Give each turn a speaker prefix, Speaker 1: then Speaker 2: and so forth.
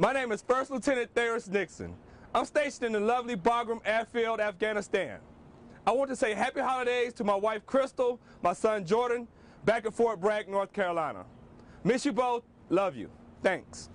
Speaker 1: My name is First Lieutenant Tharus Nixon. I'm stationed in the lovely Bagram Airfield, Afghanistan. I want to say happy holidays to my wife Crystal, my son Jordan, back at Fort Bragg, North Carolina. Miss you both, love you. Thanks.